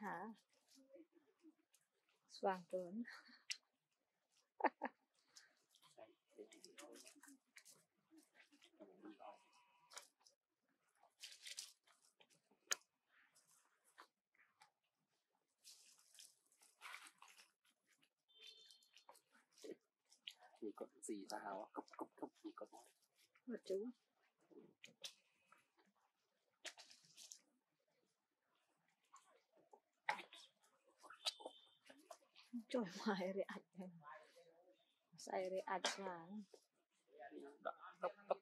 hả Hoàng Tuấn มีกดสี่ถ้าหาว่ากบกบกบมีกดไหม Mà chú ดับดับดับดับ